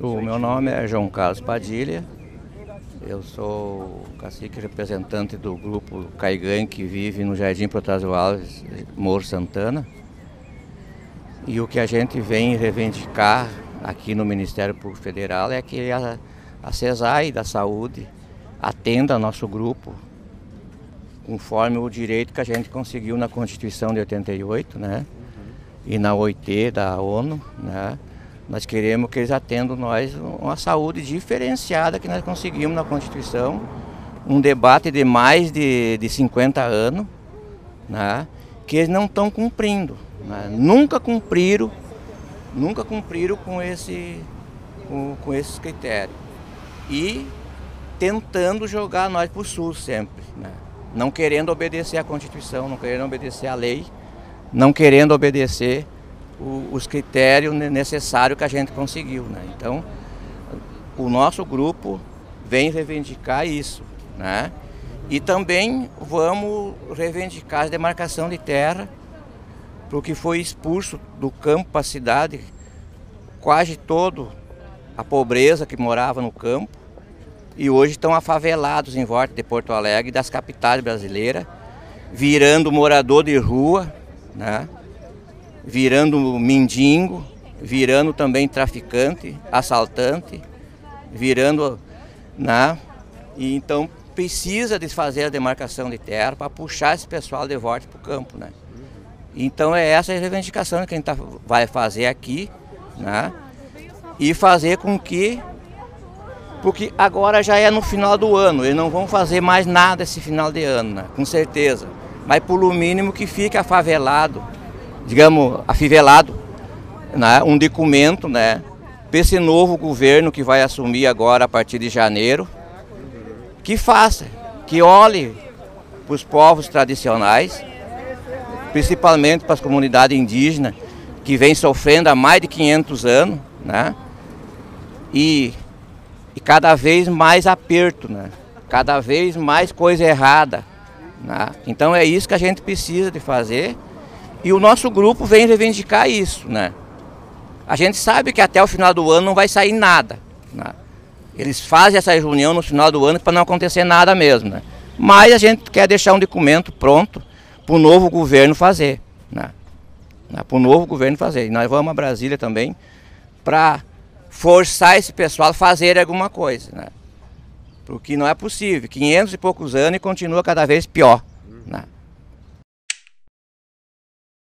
O meu nome é João Carlos Padilha. Eu sou cacique representante do grupo Caigan que vive no Jardim Protásio Alves, Morro Santana. E o que a gente vem reivindicar aqui no Ministério Público Federal é que a, a CESAI da Saúde atenda nosso grupo conforme o direito que a gente conseguiu na Constituição de 88, né? E na OIT da ONU, né? Nós queremos que eles atendam nós uma saúde diferenciada que nós conseguimos na Constituição, um debate de mais de, de 50 anos, né? que eles não estão cumprindo. Né? Nunca cumpriram, nunca cumpriram com, esse, com, com esses critérios. E tentando jogar nós para o sul sempre. Né? Não querendo obedecer à Constituição, não querendo obedecer à lei, não querendo obedecer o, os critérios necessários que a gente conseguiu. Né? Então, o nosso grupo vem reivindicar isso. Né? E também vamos reivindicar a demarcação de terra para o que foi expulso do campo para a cidade, quase todo a pobreza que morava no campo, e hoje estão afavelados em volta de Porto Alegre, das capitais brasileiras, virando morador de rua, né? Virando mendigo, virando também traficante, assaltante, virando. Né? E então precisa desfazer a demarcação de terra para puxar esse pessoal de volta para o campo. Né? Então é essa a reivindicação que a gente tá, vai fazer aqui, né? E fazer com que. Porque agora já é no final do ano, eles não vão fazer mais nada esse final de ano, né? com certeza. Mas pelo mínimo que fique afavelado, digamos, afivelado, né? um documento, né? Para esse novo governo que vai assumir agora a partir de janeiro, que faça, que olhe para os povos tradicionais, principalmente para as comunidades indígenas, que vem sofrendo há mais de 500 anos, né? E, e cada vez mais aperto, né? Cada vez mais coisa errada. Né? Então é isso que a gente precisa de fazer e o nosso grupo vem reivindicar isso, né? A gente sabe que até o final do ano não vai sair nada. Né? Eles fazem essa reunião no final do ano para não acontecer nada mesmo, né? Mas a gente quer deixar um documento pronto para o novo governo fazer. Né? né? Para o novo governo fazer. E nós vamos a Brasília também para forçar esse pessoal a fazer alguma coisa. Né? Porque não é possível. 500 e poucos anos e continua cada vez pior.